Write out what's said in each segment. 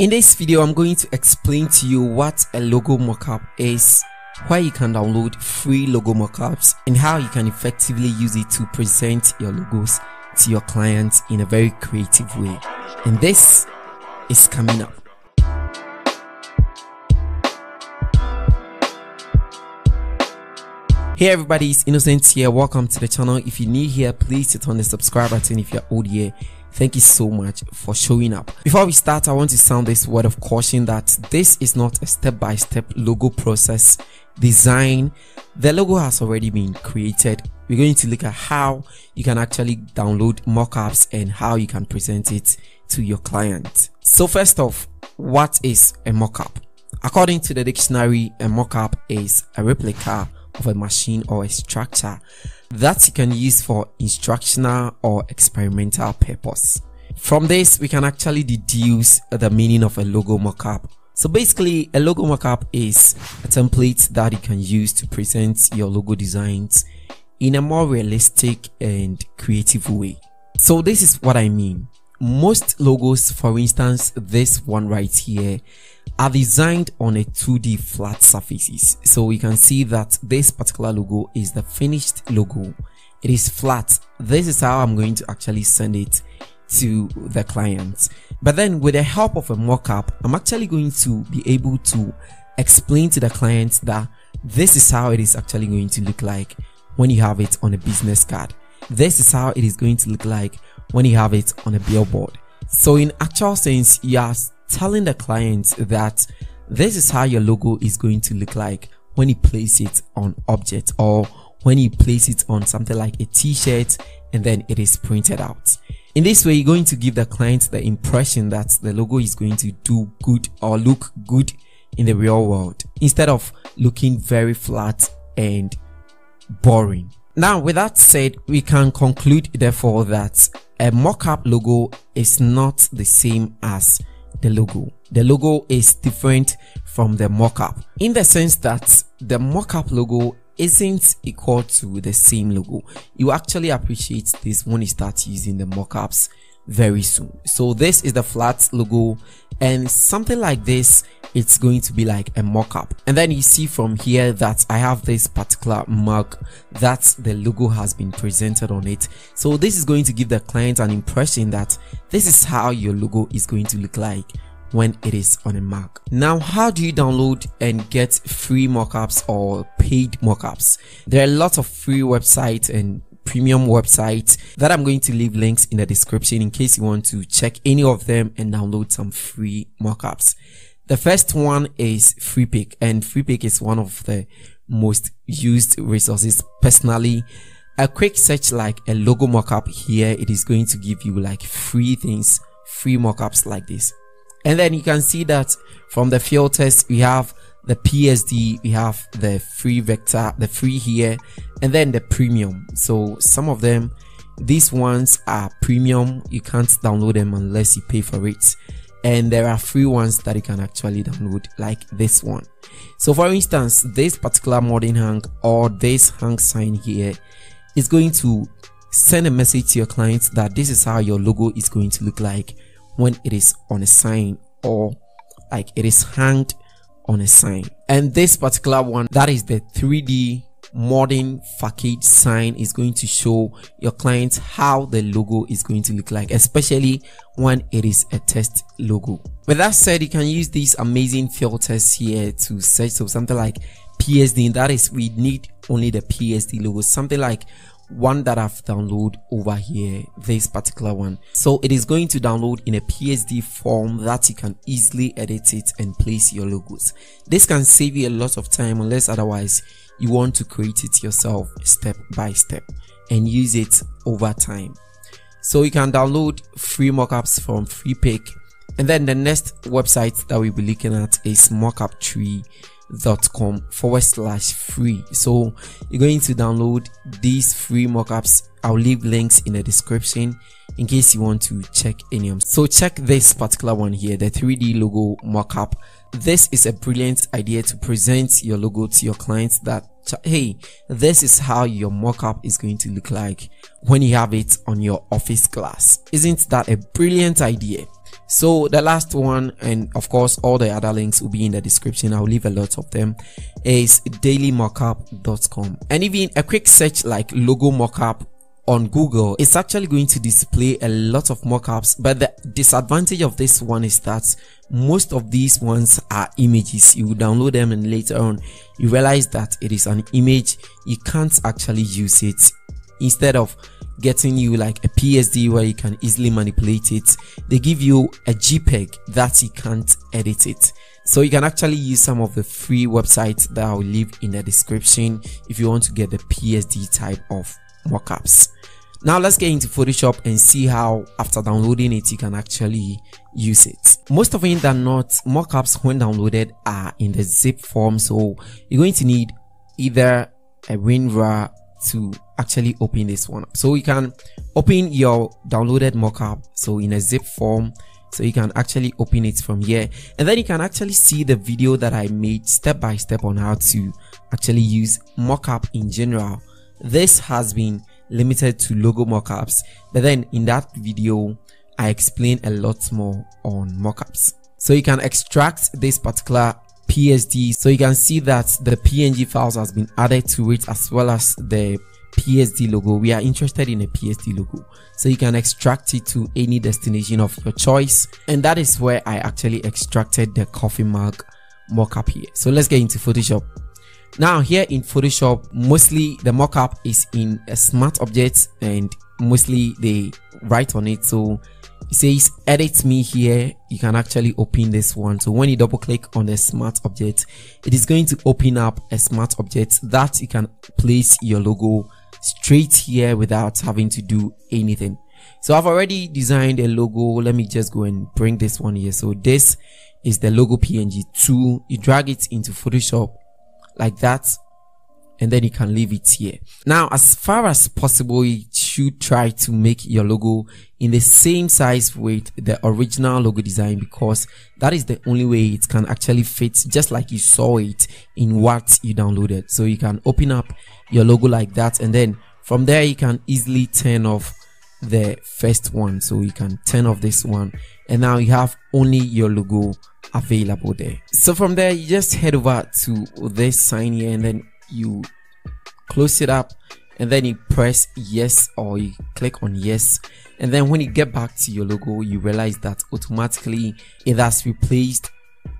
In this video, I'm going to explain to you what a logo mockup is, why you can download free logo mockups, and how you can effectively use it to present your logos to your clients in a very creative way. And this is coming up. Hey everybody, it's Innocent here. Welcome to the channel. If you're new here, please hit on the subscribe button. If you're old here, Thank you so much for showing up. Before we start, I want to sound this word of caution that this is not a step-by-step logo process design. The logo has already been created. We're going to look at how you can actually download mockups and how you can present it to your client. So first off, what is a mockup? According to the dictionary, a mockup is a replica of a machine or a structure that you can use for instructional or experimental purpose. From this, we can actually deduce the meaning of a logo mockup. So basically, a logo mockup is a template that you can use to present your logo designs in a more realistic and creative way. So this is what I mean. Most logos, for instance, this one right here, are designed on a 2D flat surfaces. So we can see that this particular logo is the finished logo. It is flat. This is how I'm going to actually send it to the client. But then with the help of a mockup, I'm actually going to be able to explain to the client that this is how it is actually going to look like when you have it on a business card. This is how it is going to look like when you have it on a billboard. So in actual sense, you are telling the client that this is how your logo is going to look like when you place it on object or when you place it on something like a t-shirt and then it is printed out. In this way, you're going to give the client the impression that the logo is going to do good or look good in the real world instead of looking very flat and boring. Now, with that said, we can conclude therefore that a mock-up logo is not the same as the logo. The logo is different from the mock-up in the sense that the mock-up logo isn't equal to the same logo. You actually appreciate this when you start using the mock-ups very soon. So this is the flat logo and something like this it's going to be like a mock-up and then you see from here that I have this particular mug that the logo has been presented on it so this is going to give the client an impression that this is how your logo is going to look like when it is on a Mac. Now, how do you download and get free mockups or paid mockups? There are lots of free websites and premium websites that I'm going to leave links in the description in case you want to check any of them and download some free mockups. The first one is Freepik and Freepik is one of the most used resources personally. A quick search like a logo mockup here, it is going to give you like free things, free mockups like this. And then you can see that from the filters, we have the PSD, we have the free vector, the free here, and then the premium. So some of them, these ones are premium. You can't download them unless you pay for it and there are free ones that you can actually download like this one so for instance this particular modern hang or this hang sign here is going to send a message to your clients that this is how your logo is going to look like when it is on a sign or like it is hanged on a sign. And this particular one that is the 3d modern facade sign is going to show your clients how the logo is going to look like especially when it is a test logo. With that said you can use these amazing filters here to search so something like psd that is we need only the psd logo something like one that I've downloaded over here, this particular one. So it is going to download in a PSD form that you can easily edit it and place your logos. This can save you a lot of time unless otherwise you want to create it yourself step by step and use it over time. So you can download free mockups from Freepik. And then the next website that we'll be looking at is mockuptree.com forward slash free. So you're going to download these free mockups. I'll leave links in the description in case you want to check any of them. So check this particular one here, the 3D logo mockup this is a brilliant idea to present your logo to your clients that hey this is how your mockup is going to look like when you have it on your office glass isn't that a brilliant idea so the last one and of course all the other links will be in the description i'll leave a lot of them is dailymockup.com and even a quick search like logo mockup on Google, it's actually going to display a lot of mockups. But the disadvantage of this one is that most of these ones are images. You download them and later on you realize that it is an image. You can't actually use it. Instead of getting you like a PSD where you can easily manipulate it, they give you a JPEG that you can't edit it. So you can actually use some of the free websites that I'll leave in the description if you want to get the PSD type of mockups. Now let's get into Photoshop and see how after downloading it you can actually use it. Most of it are not mockups when downloaded are in the zip form so you're going to need either a WinRAR to actually open this one up. So you can open your downloaded mockup so in a zip form so you can actually open it from here and then you can actually see the video that I made step by step on how to actually use mockup in general. This has been limited to logo mockups but then in that video I explain a lot more on mockups so you can extract this particular PSD so you can see that the PNG files has been added to it as well as the PSD logo. We are interested in a PSD logo. So you can extract it to any destination of your choice. And that is where I actually extracted the coffee mug mockup here. So let's get into Photoshop. Now here in Photoshop, mostly the mockup is in a smart object and mostly they write on it. So it says edit me here. You can actually open this one. So when you double click on the smart object, it is going to open up a smart object that you can place your logo straight here without having to do anything. So I've already designed a logo. Let me just go and bring this one here. So this is the logo PNG 2. You drag it into Photoshop like that and then you can leave it here. Now, as far as possible, should try to make your logo in the same size with the original logo design because that is the only way it can actually fit just like you saw it in what you downloaded. So you can open up your logo like that and then from there you can easily turn off the first one. So you can turn off this one and now you have only your logo available there. So from there, you just head over to this sign here and then you close it up and then you press yes or you click on yes. And then when you get back to your logo you realize that automatically it has replaced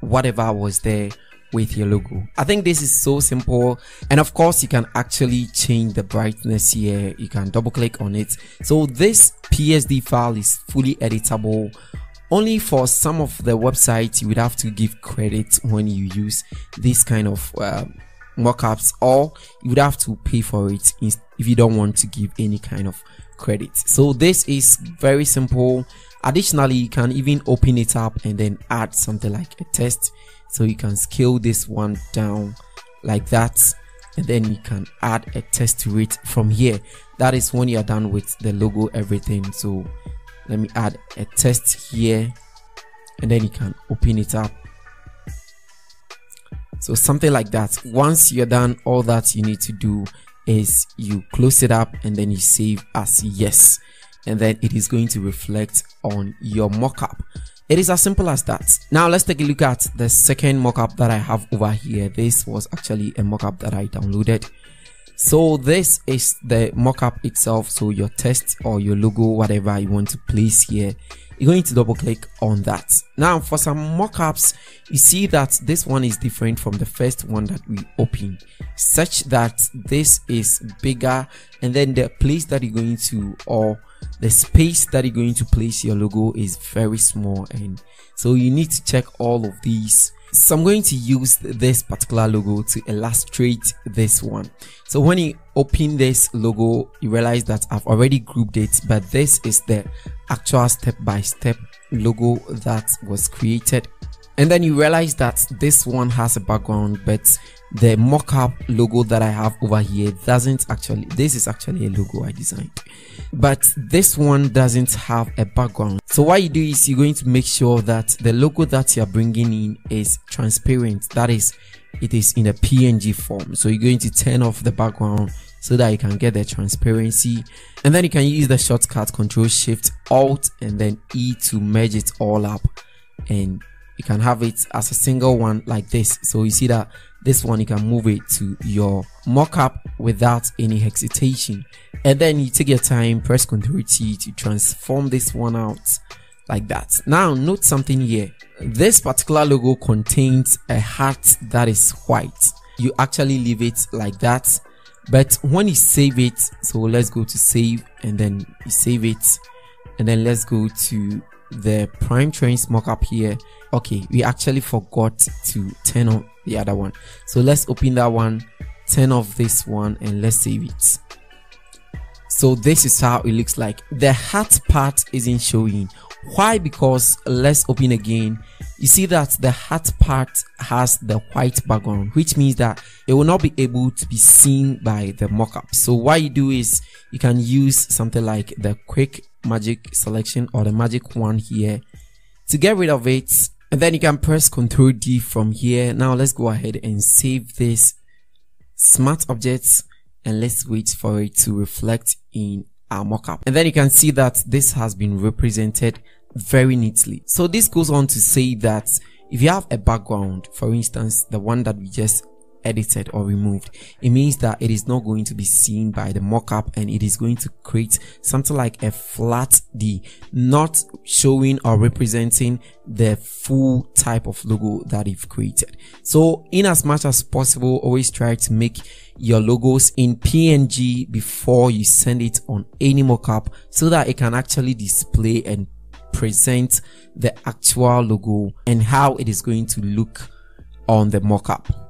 whatever was there with your logo. I think this is so simple. And of course you can actually change the brightness here. You can double click on it. So this psd file is fully editable. Only for some of the websites you would have to give credit when you use this kind of um, mockups or you would have to pay for it if you don't want to give any kind of credit. So this is very simple. Additionally you can even open it up and then add something like a test. So you can scale this one down like that and then you can add a test to it from here. That is when you are done with the logo everything. So let me add a test here and then you can open it up. So something like that. Once you're done all that you need to do is you close it up and then you save as yes. And then it is going to reflect on your mockup. It is as simple as that. Now let's take a look at the second mockup that i have over here. This was actually a mockup that i downloaded. So this is the mockup itself. So your text or your logo whatever you want to place here you're going to double click on that. Now for some mockups you see that this one is different from the first one that we opened such that this is bigger and then the place that you're going to or the space that you're going to place your logo is very small and so you need to check all of these so I'm going to use this particular logo to illustrate this one. So when you open this logo, you realize that I've already grouped it, but this is the actual step-by-step -step logo that was created. And then you realize that this one has a background, but the mock-up logo that I have over here doesn't actually, this is actually a logo I designed, but this one doesn't have a background. So what you do is you're going to make sure that the logo that you're bringing in is transparent. That is, it is in a PNG form. So you're going to turn off the background so that you can get the transparency and then you can use the shortcut control shift alt and then e to merge it all up and you can have it as a single one like this so you see that this one you can move it to your mockup without any hesitation. And then you take your time press ctrl t to transform this one out like that. Now note something here. This particular logo contains a heart that is white. You actually leave it like that. But when you save it so let's go to save and then you save it. And then let's go to the prime trains mockup here. Okay we actually forgot to turn on the other one. So let's open that one turn off this one and let's save it. So this is how it looks like. The hat part isn't showing. Why? Because let's open again. You see that the hat part has the white background which means that it will not be able to be seen by the mockup. So what you do is you can use something like the quick magic selection or the magic wand here to get rid of it. And then you can press ctrl d from here. Now let's go ahead and save this smart objects and let's wait for it to reflect in our mockup. And then you can see that this has been represented very neatly. So this goes on to say that if you have a background for instance the one that we just edited or removed. It means that it is not going to be seen by the mockup and it is going to create something like a flat d not showing or representing the full type of logo that you've created. So in as much as possible always try to make your logos in png before you send it on any mockup so that it can actually display and present the actual logo and how it is going to look on the mockup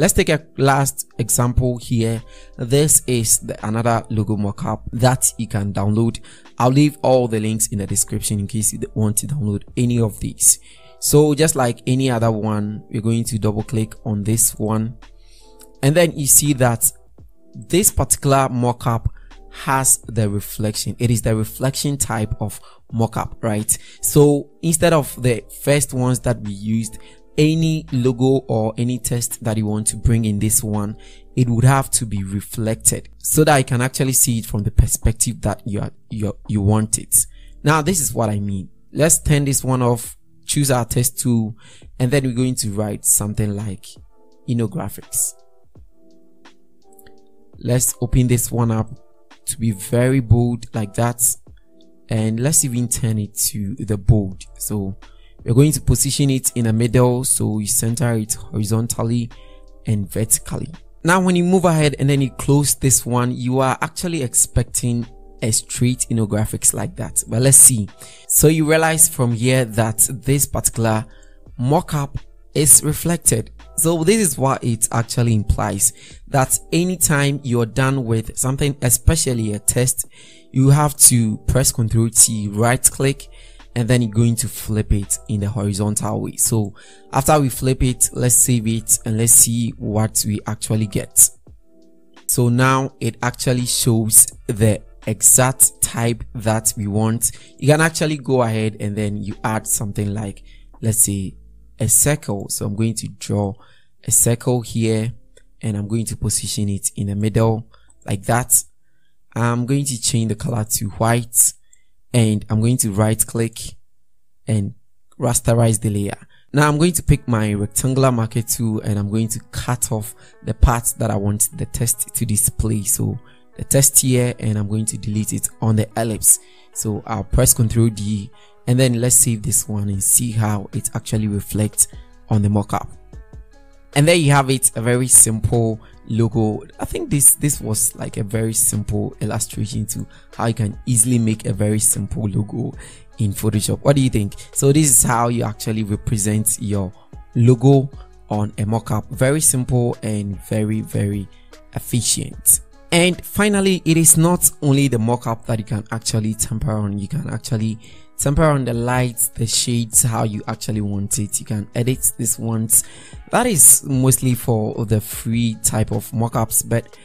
let's take a last example here. This is the another logo mockup that you can download. I'll leave all the links in the description in case you want to download any of these. So just like any other one we're going to double click on this one. And then you see that this particular mockup has the reflection. It is the reflection type of mockup right? So instead of the first ones that we used any logo or any text that you want to bring in this one it would have to be reflected so that I can actually see it from the perspective that you are you, you want it. Now this is what I mean. Let's turn this one off choose our text tool and then we're going to write something like Innografix let's open this one up to be very bold like that and let's even turn it to the bold. So we're going to position it in the middle so you center it horizontally and vertically. Now when you move ahead and then you close this one you are actually expecting a straight Innografix like that. But let's see. So you realize from here that this particular mockup is reflected. So this is what it actually implies that anytime you're done with something especially a test you have to press ctrl t right click and then you're going to flip it in the horizontal way. So after we flip it let's save it and let's see what we actually get. So now it actually shows the exact type that we want. You can actually go ahead and then you add something like let's say a circle. So i'm going to draw a circle here and i'm going to position it in the middle like that. I'm going to change the color to white and I'm going to right click and rasterize the layer. Now I'm going to pick my rectangular marquee tool and I'm going to cut off the parts that I want the text to display. So the text here and I'm going to delete it on the ellipse. So I'll press Ctrl D and then let's save this one and see how it actually reflects on the mockup. And there you have it, a very simple logo. I think this this was like a very simple illustration to how you can easily make a very simple logo in photoshop. What do you think? So this is how you actually represent your logo on a mockup. Very simple and very very efficient. And finally it is not only the mockup that you can actually tamper on. You can actually temper on the lights the shades how you actually want it. You can edit this ones that is mostly for the free type of mockups but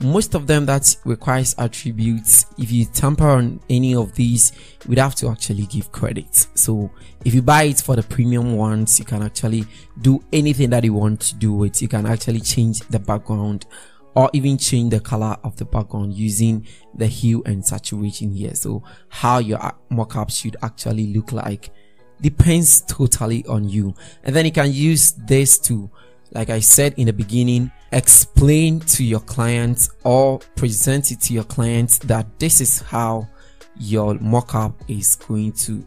most of them that requires attributes if you tamper on any of these you would have to actually give credit. So if you buy it for the premium ones you can actually do anything that you want to do with you can actually change the background or even change the color of the background using the hue and saturation here so how your mockup should actually look like depends totally on you and then you can use this to like i said in the beginning explain to your clients or present it to your clients that this is how your mockup is going to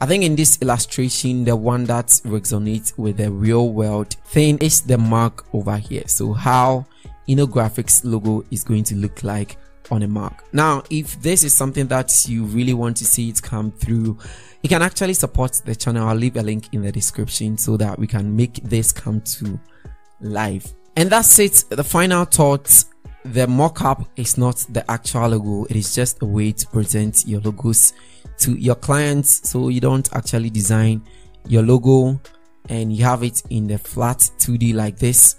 I think in this illustration, the one that resonates with the real world thing is the mark over here. So how Innografix logo is going to look like on a mark. Now, if this is something that you really want to see it come through, you can actually support the channel. I'll leave a link in the description so that we can make this come to life. And that's it. The final thought the mockup is not the actual logo it is just a way to present your logos to your clients so you don't actually design your logo and you have it in the flat 2d like this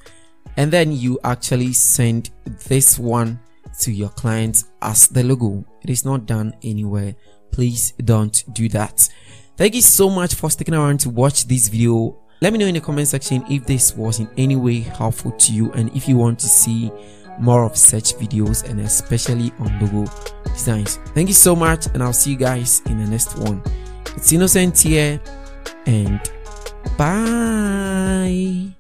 and then you actually send this one to your client as the logo it is not done anywhere please don't do that thank you so much for sticking around to watch this video let me know in the comment section if this was in any way helpful to you and if you want to see more of such videos and especially on logo designs. Thank you so much and I'll see you guys in the next one. It's Innocent here and bye.